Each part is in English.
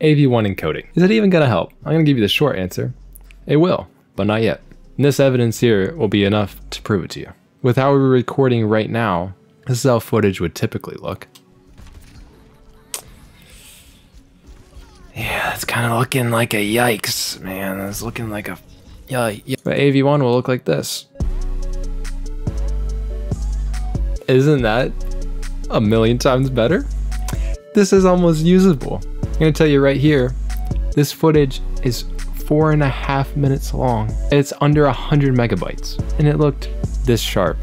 AV1 encoding. Is it even gonna help? I'm gonna give you the short answer. It will, but not yet. And this evidence here will be enough to prove it to you. With how we're recording right now, this is how footage would typically look. Yeah, it's kind of looking like a yikes, man. It's looking like a yeah, yeah. But AV1 will look like this. Isn't that a million times better? This is almost usable. I'm gonna tell you right here, this footage is four and a half minutes long. It's under a hundred megabytes and it looked this sharp.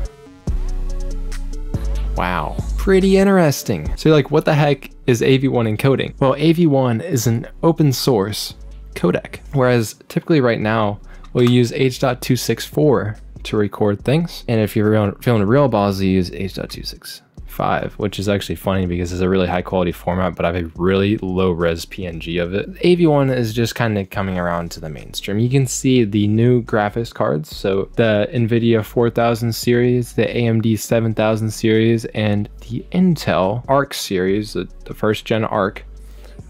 Wow, pretty interesting. So you're like, what the heck is AV1 encoding? Well, AV1 is an open source codec, whereas typically right now, we'll use H.264 to record things. And if you're feeling real ballsy, use H.265 which is actually funny because it's a really high quality format, but I have a really low res PNG of it. AV1 is just kind of coming around to the mainstream. You can see the new graphics cards. So the NVIDIA 4000 series, the AMD 7000 series, and the Intel Arc series, the, the first gen Arc,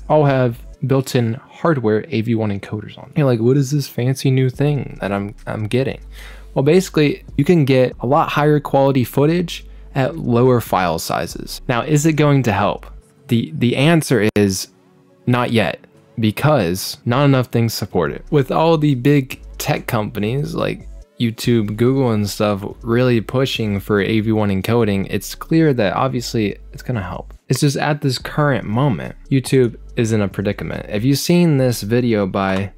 all have built-in hardware AV1 encoders on. You're like, what is this fancy new thing that I'm I'm getting? Well, basically, you can get a lot higher quality footage at lower file sizes. Now, is it going to help? The, the answer is not yet because not enough things support it. With all the big tech companies like YouTube, Google and stuff really pushing for AV1 encoding, it's clear that obviously it's gonna help. It's just at this current moment, YouTube is in a predicament. Have you've seen this video by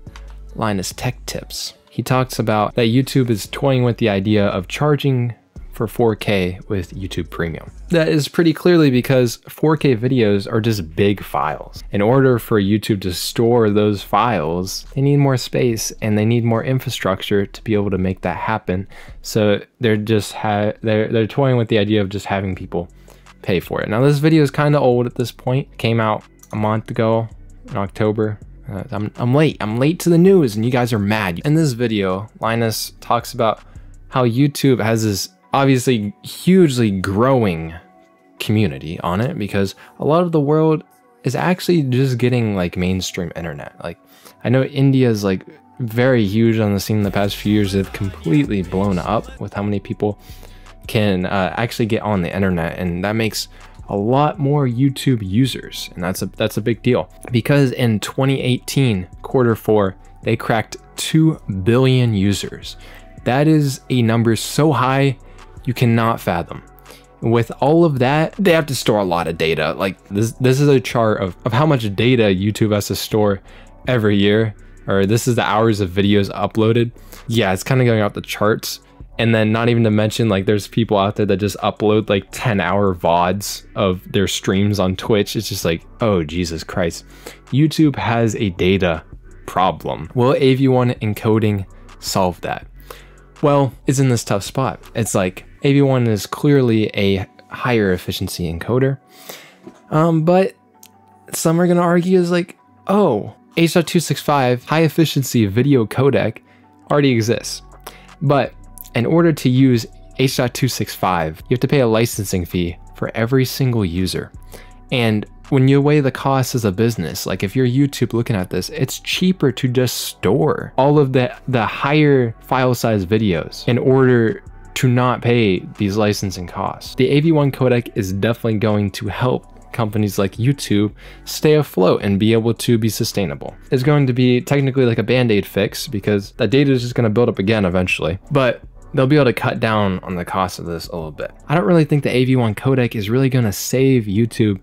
Linus Tech Tips? He talks about that YouTube is toying with the idea of charging for 4K with YouTube Premium. That is pretty clearly because 4K videos are just big files. In order for YouTube to store those files, they need more space and they need more infrastructure to be able to make that happen. So they're just they're they're toying with the idea of just having people pay for it. Now this video is kind of old at this point. came out a month ago in October. Uh, I'm, I'm late. I'm late to the news and you guys are mad. In this video, Linus talks about how YouTube has this obviously hugely growing community on it because a lot of the world is actually just getting like mainstream internet. Like I know India is like very huge on the scene in the past few years. They've completely blown up with how many people can uh, actually get on the internet, and that makes a lot more YouTube users, and that's a that's a big deal because in 2018 quarter four they cracked 2 billion users. That is a number so high you cannot fathom. With all of that, they have to store a lot of data. Like this, this is a chart of, of how much data YouTube has to store every year, or this is the hours of videos uploaded. Yeah, it's kind of going out the charts. And then not even to mention like there's people out there that just upload like 10 hour VODs of their streams on Twitch. It's just like, oh Jesus Christ. YouTube has a data problem. Will AV1 encoding solve that? Well, it's in this tough spot. It's like AV1 is clearly a higher efficiency encoder. Um, but some are going to argue is like, oh, H.265 high efficiency video codec already exists. But in order to use H.265, you have to pay a licensing fee for every single user. And when you weigh the costs as a business, like if you're YouTube looking at this, it's cheaper to just store all of the, the higher file size videos in order to not pay these licensing costs. The AV1 codec is definitely going to help companies like YouTube stay afloat and be able to be sustainable. It's going to be technically like a band-aid fix because that data is just going to build up again eventually. But they'll be able to cut down on the cost of this a little bit. I don't really think the AV1 codec is really going to save YouTube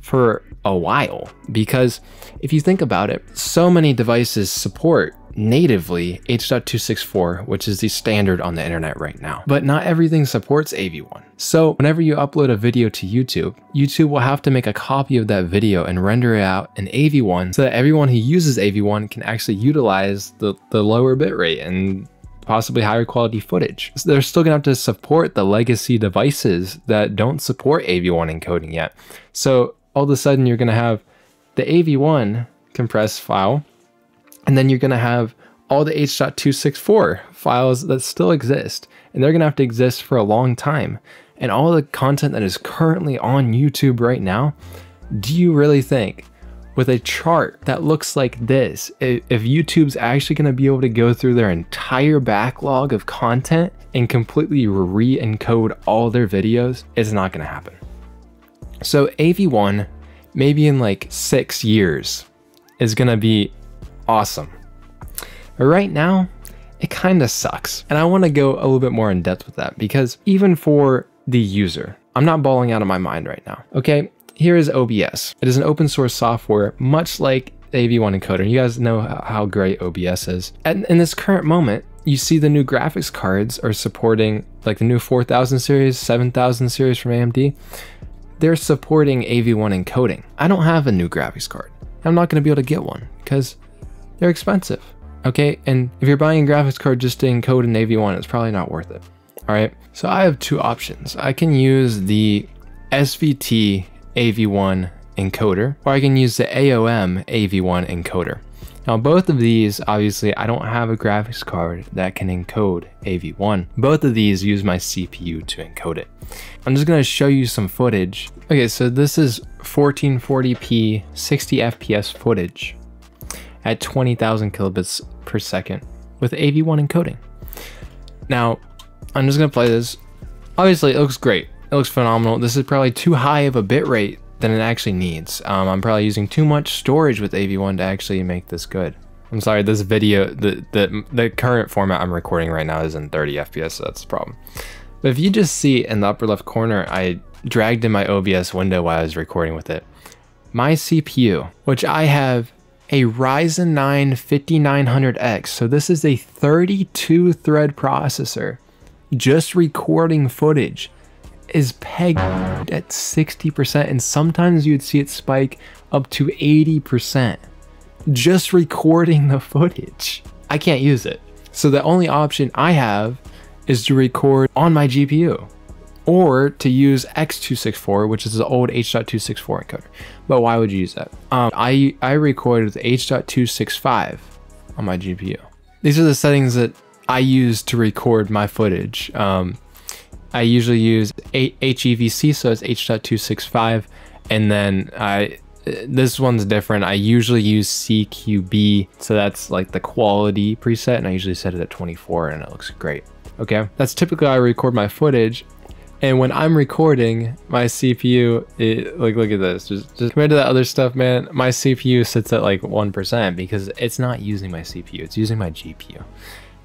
for a while because if you think about it, so many devices support natively H.264, which is the standard on the internet right now. But not everything supports AV1. So whenever you upload a video to YouTube, YouTube will have to make a copy of that video and render it out in AV1 so that everyone who uses AV1 can actually utilize the, the lower bitrate and possibly higher quality footage. So they're still gonna have to support the legacy devices that don't support AV1 encoding yet. So all of a sudden you're gonna have the AV1 compressed file and then you're going to have all the H.264 files that still exist, and they're going to have to exist for a long time. And all the content that is currently on YouTube right now, do you really think with a chart that looks like this. If YouTube's actually going to be able to go through their entire backlog of content and completely re encode all their videos, it's not going to happen. So, AV1, maybe in like six years, is going to be awesome. But right now, it kind of sucks. And I want to go a little bit more in depth with that because even for the user, I'm not bawling out of my mind right now. Okay, here is OBS. It is an open source software, much like AV1 encoder. You guys know how great OBS is. And in this current moment, you see the new graphics cards are supporting like the new 4000 series, 7000 series from AMD. They're supporting AV1 encoding. I don't have a new graphics card. I'm not going to be able to get one because they're expensive. Okay, and if you're buying a graphics card just to encode an AV1, it's probably not worth it. All right, so I have two options. I can use the SVT AV1 encoder, or I can use the AOM AV1 encoder. Now both of these, obviously I don't have a graphics card that can encode AV1. Both of these use my CPU to encode it. I'm just gonna show you some footage. Okay, so this is 1440p 60 FPS footage at 20,000 kilobits per second with AV1 encoding. Now, I'm just gonna play this. Obviously, it looks great. It looks phenomenal. This is probably too high of a bit rate than it actually needs. Um, I'm probably using too much storage with AV1 to actually make this good. I'm sorry, this video, the, the, the current format I'm recording right now is in 30 FPS, so that's the problem. But if you just see in the upper left corner, I dragged in my OBS window while I was recording with it. My CPU, which I have a Ryzen 9 5900X, so this is a 32 thread processor, just recording footage is pegged at 60%, and sometimes you'd see it spike up to 80% just recording the footage. I can't use it. So the only option I have is to record on my GPU or to use X264, which is the old H.264 encoder. But why would you use that? Um, I, I recorded with H.265 on my GPU. These are the settings that I use to record my footage. Um, I usually use HEVC, so it's H.265, and then I this one's different. I usually use CQP, so that's like the quality preset, and I usually set it at 24, and it looks great. Okay, that's typically how I record my footage. And when I'm recording, my CPU, it, like look at this, just, just compared to that other stuff, man, my CPU sits at like 1% because it's not using my CPU, it's using my GPU.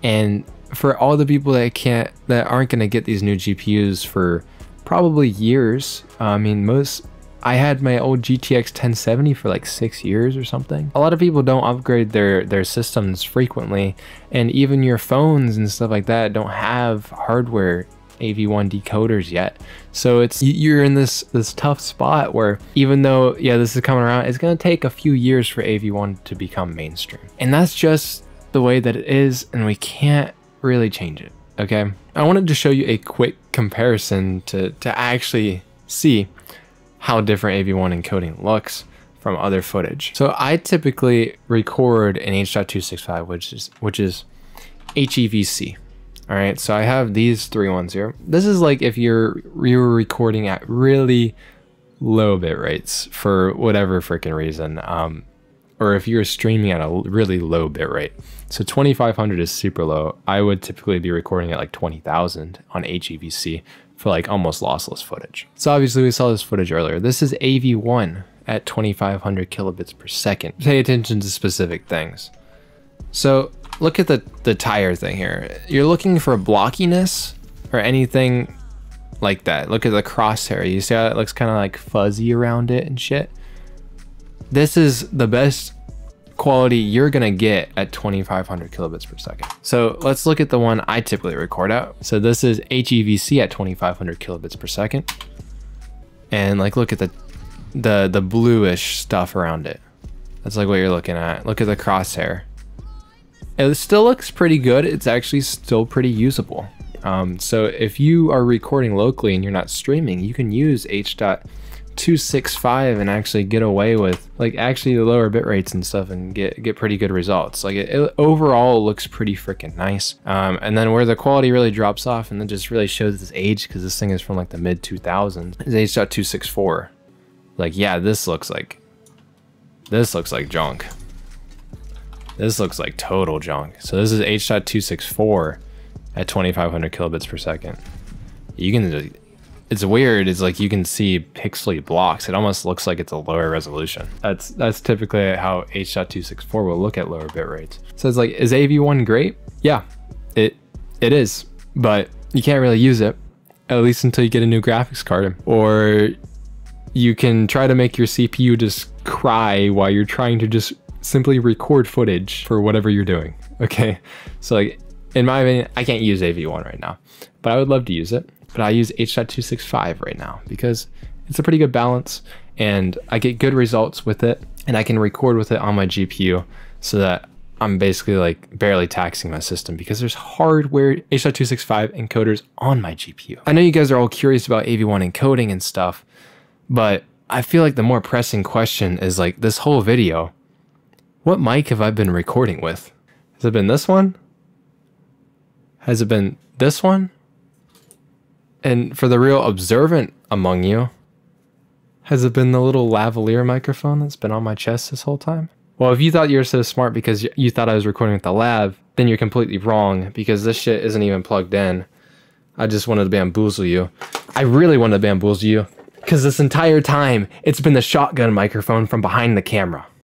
And for all the people that can't that aren't going to get these new GPUs for probably years. I mean, most I had my old GTX 1070 for like six years or something. A lot of people don't upgrade their their systems frequently, and even your phones and stuff like that don't have hardware AV1 decoders yet. So it's you're in this this tough spot where even though yeah this is coming around, it's gonna take a few years for AV1 to become mainstream, and that's just the way that it is, and we can't really change it, okay? I wanted to show you a quick comparison to, to actually see how different AV1 encoding looks from other footage. So I typically record in H.265, which is which is HEVC. All right, so I have these three ones here. This is like if you're you're recording at really low bit rates for whatever freaking reason. Um, or if you're streaming at a really low bit rate. So 2500 is super low. I would typically be recording at like 20,000 on HEVC for like almost lossless footage. So obviously we saw this footage earlier. This is AV1 at 2500 kilobits per second. Pay attention to specific things. So look at the, the tire thing here. You're looking for blockiness or anything like that. Look at the crosshair. You see how it looks kind of like fuzzy around it and shit? This is the best quality you're gonna get at 2500 kilobits per second. So let's look at the one I typically record at. So this is HEVC at 2500 kilobits per second. And like look at the the the bluish stuff around it. That's like what you're looking at. Look at the crosshair. It still looks pretty good. It's actually still pretty usable. Um, so if you are recording locally and you're not streaming, you can use H.265 and actually get away with like actually the lower bit rates and stuff and get get pretty good results like it, it overall looks pretty freaking nice um, and then where the quality really drops off and then just really shows this age because this thing is from like the mid 2000s is h.264 like yeah this looks like this looks like junk. This looks like total junk. So this is H.264 at 2500 kilobits per second. You can, it's weird. It's like you can see pixely blocks. It almost looks like it's a lower resolution. That's that's typically how H.264 will look at lower bit rates. So it's like, is AV1 great? Yeah, it it is, but you can't really use it at least until you get a new graphics card or you can try to make your CPU just cry while you're trying to just simply record footage for whatever you're doing. Okay. So like in my opinion, I can't use AV1 right now, but I would love to use it. But I use H.265 right now because it's a pretty good balance and I get good results with it and I can record with it on my GPU so that I'm basically like barely taxing my system because there's hardware H.265 encoders on my GPU. I know you guys are all curious about AV1 encoding and stuff, but I feel like the more pressing question is like this whole video, what mic have I been recording with? Has it been this one? Has it been this one? And for the real observant among you, has it been the little lavalier microphone that's been on my chest this whole time? Well, if you thought you were so smart because you thought I was recording with the lav, then you're completely wrong because this shit isn't even plugged in. I just wanted to bamboozle you. I really wanted to bamboozle you because this entire time it's been the shotgun microphone from behind the camera.